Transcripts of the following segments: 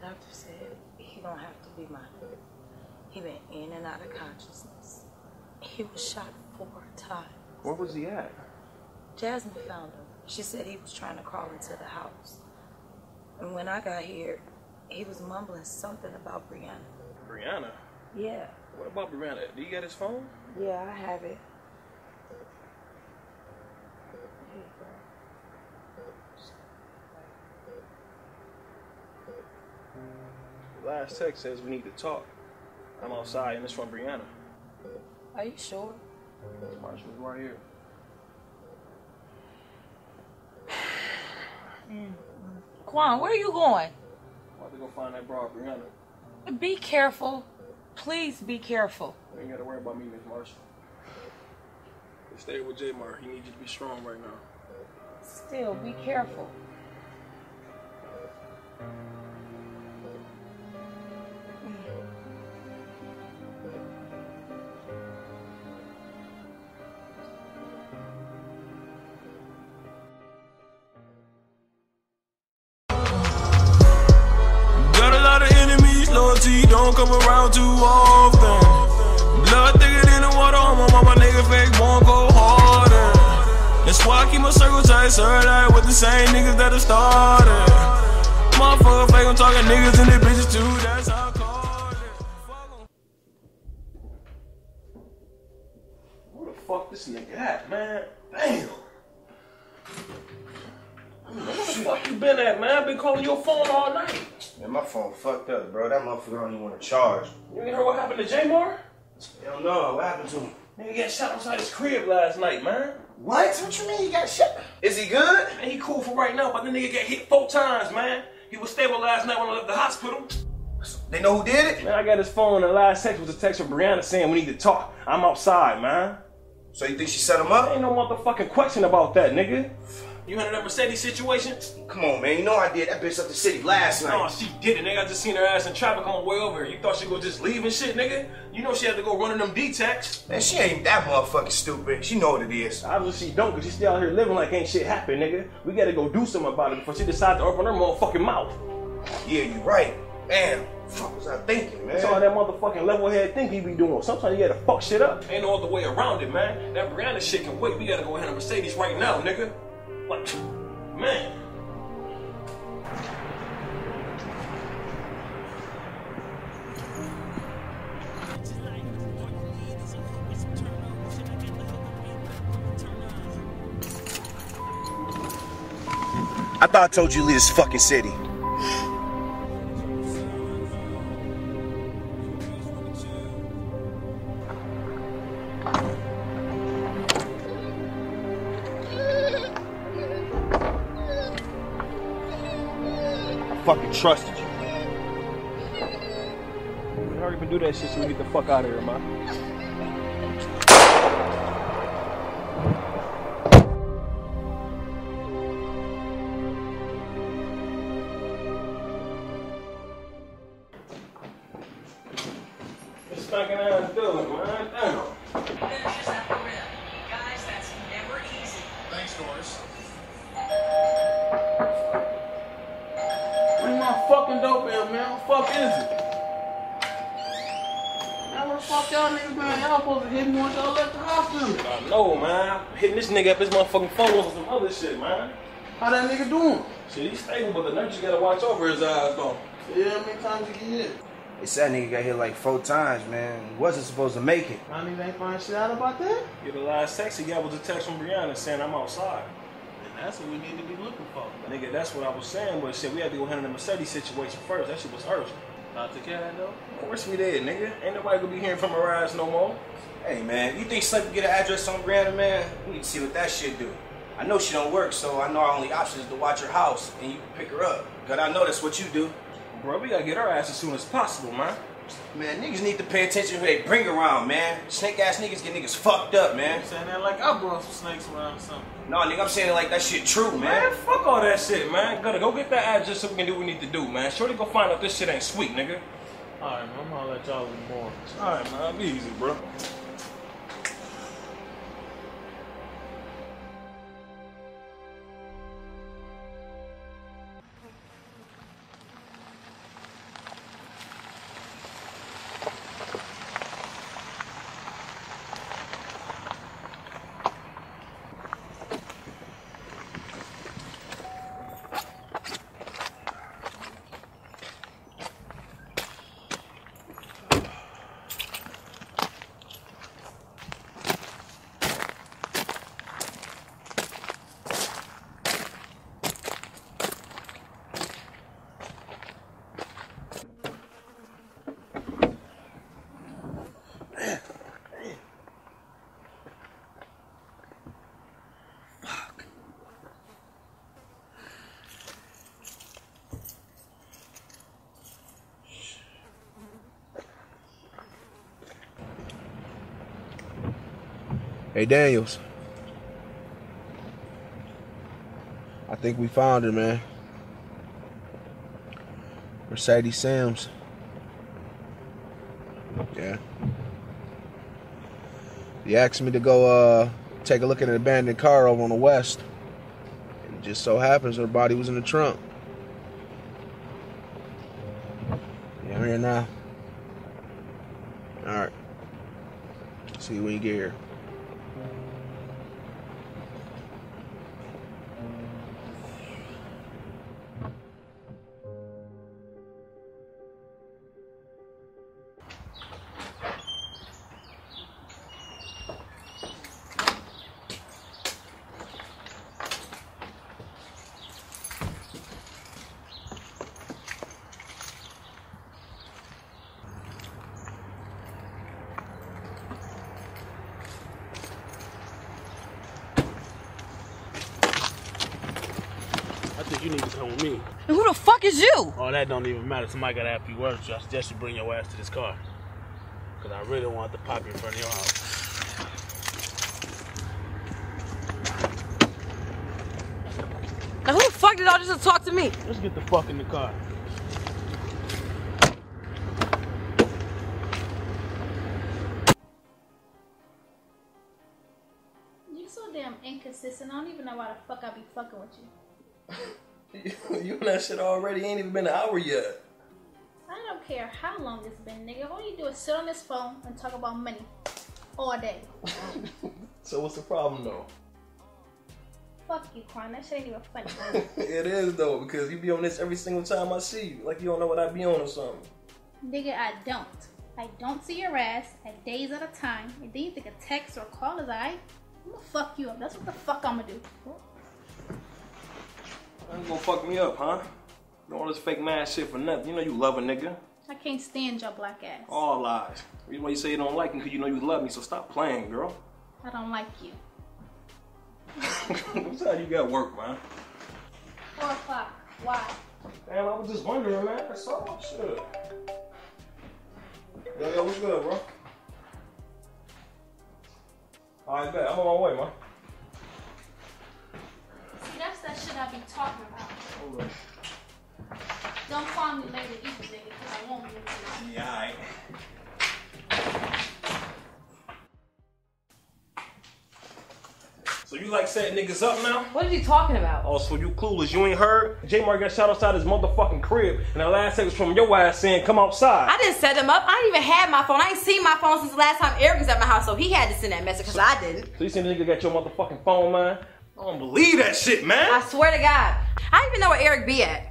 The doctor said he don't have to be mine. He been in and out of consciousness. He was shot four times. Where was he at? Jasmine found him. She said he was trying to crawl into the house. And when I got here, he was mumbling something about Brianna. Brianna. Yeah, What about Brianna? Do you got his phone? yeah, I have it. Here you go. The last text says we need to talk. I'm outside and it's from Brianna. Are you sure? Marshall's right here. Quan, where are you going? I'm about to go find that broad Brianna. Be careful. Please be careful. You ain't gotta worry about me, Miss Marshall. Stay with J Mar. He needs you to be strong right now. Still, be careful. Don't come around too often. Blood thicker than the water on my mama, nigga fake won't go harder. That's why I keep my circle tight, circle with the same niggas that have started. Motherfucker fake, I'm talking niggas and they bitches too, that's how I. Fuck 'em. The fuck this nigga at, man? Damn. Where the fuck you been at, man? Been calling your phone all night. Man, my phone fucked up, bro. That motherfucker don't even want to charge. You ain't heard what happened to J Mar? Hell no, what happened to him? Nigga got shot outside his crib last night, man. What? What you mean he got shot? Is he good? Man, he cool for right now, but the nigga got hit four times, man. He was stable last night when I left the hospital. They know who did it? Man, I got his phone and the last text was a text from Brianna saying we need to talk. I'm outside, man. So you think she set him up? Ain't no motherfucking question about that, nigga. You heard of that Mercedes situation? Come on, man. You know I did that bitch up the city last No, night. she did it, nigga. I just seen her ass in traffic on the way over here. You thought she go just leave and shit, nigga? You know she had to go running them D-Techs. Man, she ain't that motherfucking stupid. She know what it is. Obviously she don't, cause she still out here living like ain't shit happened, nigga. We gotta go do something about it before she decides to open her motherfucking mouth. Yeah, you right. Damn. Fuck was I thinking, man? That's all that motherfucking level head think he be doing. Sometimes you gotta fuck shit up. Ain't no other way around it, man. That Brianna shit can wait. We gotta go handle Mercedes right now, nigga. What? Man. I thought I told you to leave this fucking city. I fucking trusted you. Hurry up and do that shit so we get the fuck out of here, man. This fucking ass dude, man. Damn. Guys, that's never easy. Thanks, Doris. Fuck is it? Man, what the fuck y'all niggas man? Y'all supposed to hit me once y'all left the hospital. I know, man. I'm hitting this nigga up his motherfucking phone on some other shit, man. How that nigga doing? Shit, he's stable, but the nurse you gotta watch over his eyes, though. Yeah, how many times you get hit? They said that nigga got hit like four times, man. He wasn't supposed to make it. Y'all niggas ain't find shit out about that? Yeah, the last text he got was a text from Brianna saying I'm outside. And that's what we need to be looking for. Nigga, that's what I was saying, but shit, we had to go handle the Mercedes situation first. That shit was urgent. About to care though? Of course we did, nigga. Ain't nobody gonna be hearing from her ass no more. Hey man, you think Slip can get an address on Brianna, man? We need to see what that shit do. I know she don't work, so I know our only option is to watch her house and you can pick her up. Cause I know that's what you do. Bro, we gotta get her ass as soon as possible, man. Man, niggas need to pay attention who they bring around, man. Snake ass niggas get niggas fucked up, man. You saying that like I brought some snakes around or something. No, nigga, I'm saying like that shit true, Man, man. fuck all that shit, man. Gotta go get that address so we can do what we need to do, man. Shorty go find out this shit ain't sweet, nigga. Alright, man, I'm gonna let y'all in more. Alright, man. Be easy, bro. Hey, Daniels. I think we found her, man. Mercedes Sims. Yeah. He asked me to go uh, take a look at an abandoned car over on the west. It just so happens her body was in the trunk. Yeah, I'm here now. All right. See you when you get here. Need to come with me. And who the fuck is you? Oh, that don't even matter. Somebody gotta have a few words with you. I suggest you bring your ass to this car. Cause I really want to pop you in front of your house. Now who the fuck did all this to talk to me? Let's get the fuck in the car. You're so damn inconsistent. I don't even know why the fuck I be fucking with you. you and that shit already ain't even been an hour yet. I don't care how long it's been, nigga. All you do is sit on this phone and talk about money all day. So what's the problem though? Fuck you, Quan. That shit ain't even funny. it is though, because you be on this every single time I see you. Like you don't know what I be on or something. nigga, I don't. I don't see your ass at days at a time. And then you think a text or call is I. I'm gonna fuck you up. That's what the fuck I'm gonna do. You gonna fuck me up, huh? You all this fake mad shit for nothing. You know you love a nigga. I can't stand your black ass. All lies. Reason why you say you don't like me, because you know you love me, so stop playing, girl. I don't like you. What's how you got work, man? Four o'clock. Why? Damn, I was just wondering, man. That's all shit. Yo, yo, what's good, bro? Alright, bet. I'm on my way, man. That's that shit I be talking about. Hold on. Don't call me later either, nigga, because I won't be able to. Yeah, alright. So you like setting niggas up now? What are you talking about? Oh, so you clueless. You ain't heard? J Mark got shot outside his motherfucking crib, and the last text was from your ass saying, come outside. I didn't set him up. I didn't even have my phone. I ain't seen my phone since the last time Eric was at my house, so he had to send that message because I didn't. So you seen the nigga got your motherfucking phone, man? I don't believe that shit, man. I swear to God. I didn't even know where Eric be at.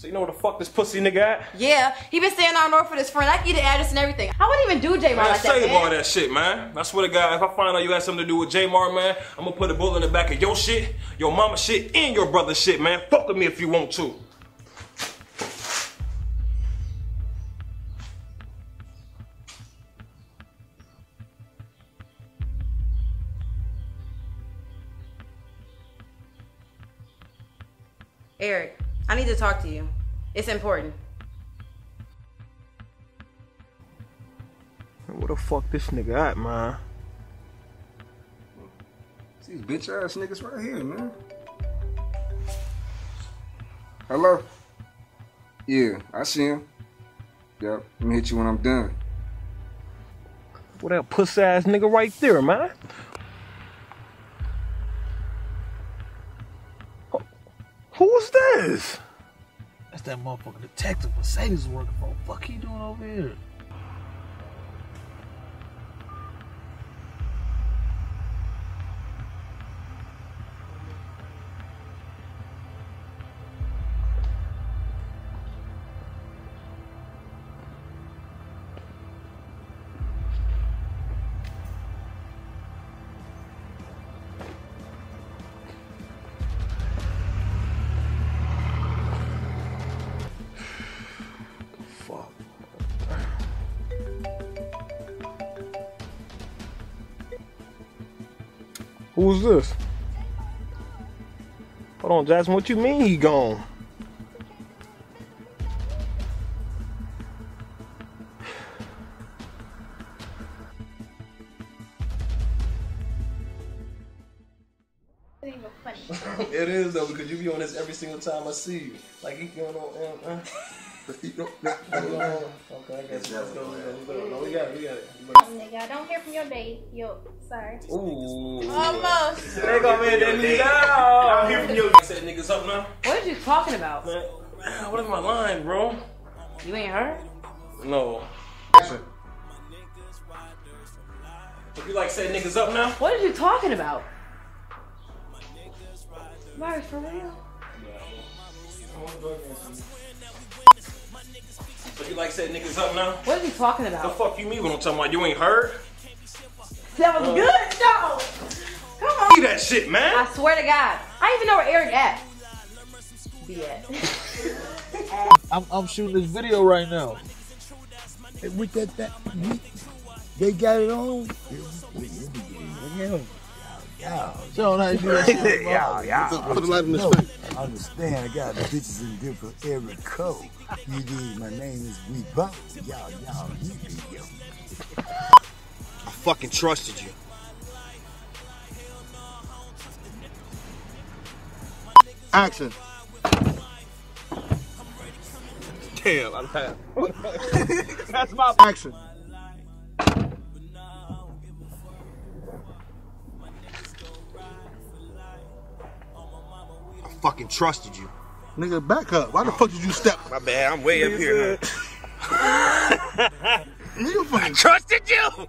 So you know where the fuck this pussy nigga at? Yeah, he been staying out north with his friend. I get the address and everything. I wouldn't even do J Mar like that, man. all that shit, man. I swear to God, if I find out you had something to do with J Mar, man, I'm gonna put a bullet in the back of your shit, your mama shit, and your brother shit, man. Fuck with me if you want to. Eric, I need to talk to you. It's important. Where the fuck this nigga at, man? These bitch ass niggas right here, man. Hello? Yeah, I see him. Yep, let me hit you when I'm done. What that puss ass nigga right there, man? Who's this? That's that motherfucking detective Mercedes working for. What Fuck he doing over here? Who's this? Hold on, Jasmine. What you mean he gone? it is though because you be on this every single time I see you. Like you going on. Uh, uh okay, I guess let's go. Let's go. No, we got it. We got it. Nigga, I don't hear from your day. Yo, sorry. Ooh. Almost. They gonna make that nigga down. I'm here from your. Said niggas up now. What are you talking about? Man, what is my line, bro? You ain't heard? No. If you like say niggas up now? What are you talking about? Mars, for real? If you like say niggas up now? What are you talking about? The fuck you mean when I'm talking about you ain't heard? That was Uh. good, no! Come on. See that shit, man. I swear to God. I even know where Eric at. Be at. I'm, I'm shooting this video right now. With that, that we, they got it on. Yeah, Show 'em how you do that shit. Yeah, yeah. Put a light in his No, face. I understand. I got bitches in different every code. You dig? My name is Repo. Y'all, y'all, you be yo. I fucking trusted you. Action. Damn, I'm tired. That's my action. Fucking trusted you. Nigga, back up. Why the fuck did you step? My bad, I'm way up here. Nigga, I trusted you.